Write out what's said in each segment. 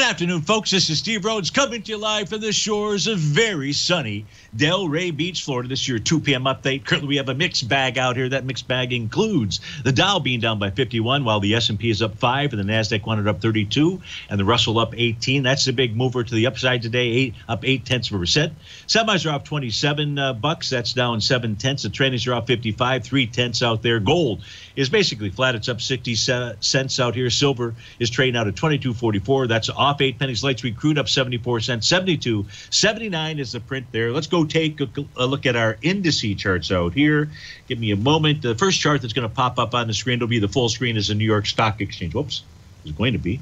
Good afternoon, folks. This is Steve Rhodes coming to you live from the shores of very sunny Delray Beach, Florida. This is your 2 p.m. update. Currently, we have a mixed bag out here. That mixed bag includes the Dow being down by 51, while the S&P is up five, and the Nasdaq 100 up 32, and the Russell up 18. That's the big mover to the upside today, eight, up eight tenths of a percent. Semis are off 27 uh, bucks. That's down seven tenths. The trainings are off 55, three tenths out there. Gold is basically flat. It's up 60 cents out here. Silver is trading out at 22.44. That's off eight pennies. Light sweet crude up 74 cents. 72. 79 is the print there. Let's go take a, a look at our indice charts out here. Give me a moment. The first chart that's going to pop up on the screen will be the full screen is the New York Stock Exchange. Whoops. It's going to be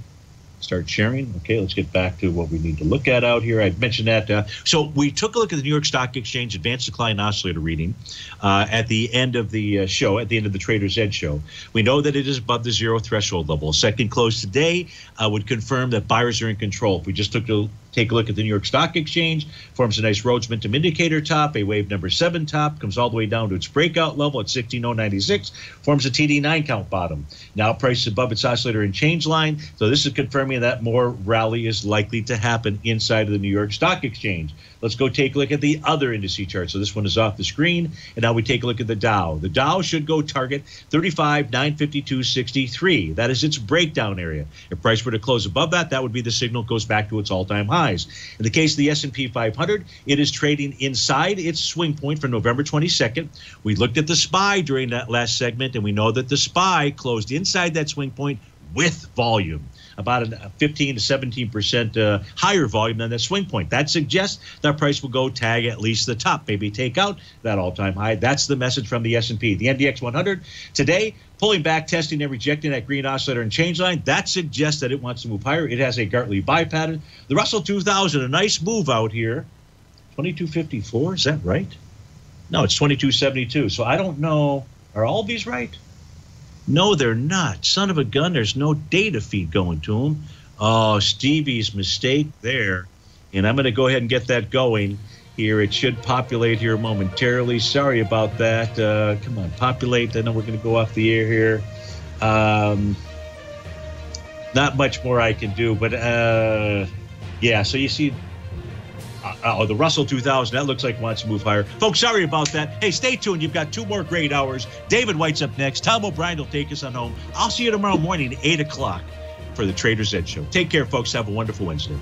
start sharing. Okay, let's get back to what we need to look at out here. I mentioned that. Uh, so we took a look at the New York Stock Exchange Advanced Decline Oscillator reading uh, at the end of the uh, show, at the end of the Trader's Edge show. We know that it is above the zero threshold level. Second close today uh, would confirm that buyers are in control. If we just took a take a look at the New York Stock Exchange, forms a nice Rhodes Momentum Indicator top, a wave number seven top, comes all the way down to its breakout level at 16096, forms a TD9 count bottom. Now price above its oscillator and change line. So this is that more rally is likely to happen inside of the New York Stock Exchange. Let's go take a look at the other indice chart. So this one is off the screen, and now we take a look at the Dow. The Dow should go target 35 952.63. That is its breakdown area. If price were to close above that, that would be the signal goes back to its all-time highs. In the case of the S&P 500, it is trading inside its swing point for November 22nd. We looked at the SPY during that last segment, and we know that the SPY closed inside that swing point with volume about a 15 to 17 percent uh, higher volume than the swing point. That suggests that price will go tag at least the top, maybe take out that all-time high. That's the message from the S&P. The NDX 100 today pulling back, testing and rejecting that green oscillator and change line. That suggests that it wants to move higher. It has a Gartley buy pattern. The Russell 2000, a nice move out here. 2254, is that right? No, it's 2272. So I don't know. Are all these right? No, they're not. Son of a gun, there's no data feed going to them. Oh, Stevie's mistake there. And I'm going to go ahead and get that going here. It should populate here momentarily. Sorry about that. Uh, come on, populate. I know we're going to go off the air here. Um, not much more I can do, but uh, yeah. So you see, oh, the Russell 2000, that looks like wants to move higher. Folks, sorry about that. Hey, stay tuned. You've got two more great hours. David White's up next. Tom O'Brien will take us on home. I'll see you tomorrow morning, at 8 o'clock, for the Trader's Edge Show. Take care, folks. Have a wonderful Wednesday.